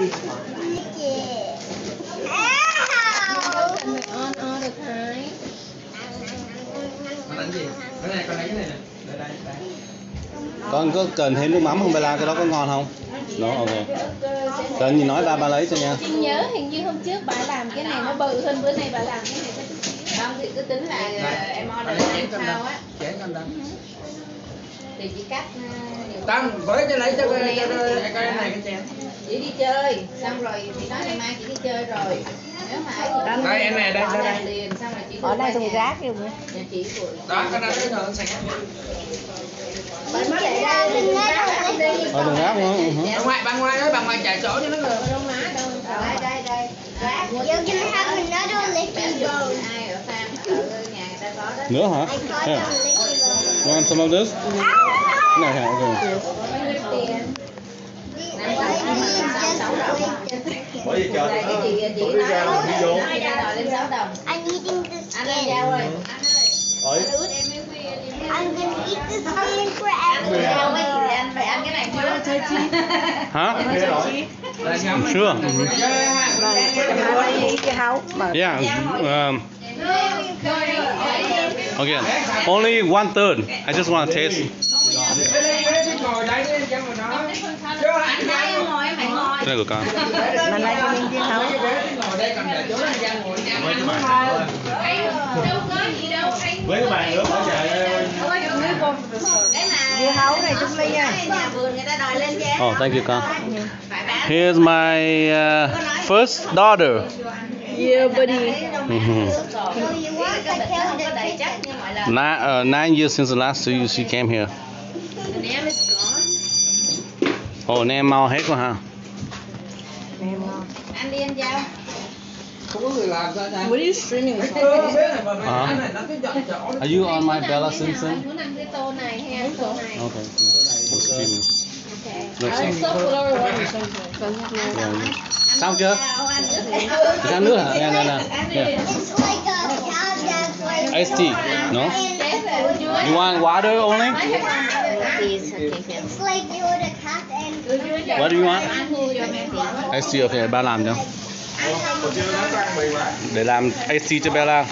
Cần phải on on được Thái Con đánh gì? Cái này con lấy cái này nè. Đây đây đây. con có cần thêm nước mắm không Bella cái đó có ngon không nó ok cần gì nói ba ba lấy cho nha Trinh nhớ hình như hôm trước bà làm cái này nó bự hơn bữa nay bà làm cái này không thì cứ tính là em order làm sao á. Thì chỉ cắt ờ, Tâm với cho lấy cho cái cái cái cái này cái chén. chỉ đi chơi. Xong rồi thì nói ngày mai chỉ đi chơi rồi. Nếu mà ấy thì Đây, em này, đây, đây, đây. liền xong rồi chị ở đây thùng rác kìa nhà chị của Đó con đánh cái rồi sạch. Bạn mới để ra. Đừng Ờ, đừng rác nữa, ừ hứ. Bà ngoại bà ngoại ơi bà ngoại trả chỗ cho nó rồi. Đâu má đâu. Đây đây đây. Rác gonna have another licky bone. ai ở nhà người ta có đó. Nữa hả? Bones. you want some of this cái này hả ok tiền năm trăm nhưng mà lên sáu sáu đồng Bỏ gì cho? đây cái chị chị nói nói đòi lên sáu đồng I'm eating the anh lên skin. giao ơi Ơi. anh ướt em mới quy I'm gonna eat the skin anh forever. giao ấy thì anh phải ăn cái này chưa hả Đây nhắm. sure mhm. cái hấu mà yeah um, again only one third I just want to taste Đây đây đây cái ngồi đấy đi cho mà nó. Chứ anh em ngồi em phải ngồi. Cái này của con. Mà này cho mình cái hấu ngồi đây để chỗ anh ra ngồi. Nha. đâu có gì đâu anh với cái bàn nữa lên giá. Oh thank you con. Here's my uh, first daughter. Yeah buddy. Mhm. Không lần. Nine, uh, nine years since the last two she came here ồ nem mau hết quá ha. Anh đi anh giao. Không có người làm what are you streaming are you on my Bella Simpson? ăn- muốn ăn cái tô này hay ăn tô này? Okay I'm streaming Ok. Được Ở xem. sốt của Laura Wayne. Rồi. xong chưa? Ra nước hả? Nè, nè, nè. Iced tea, no? You want water only? It's like you would a cat and What do you want? Ăn mua cho mẹ tiền. Iced tea, okay, ba làm cho. Để làm iced tea cho Bella.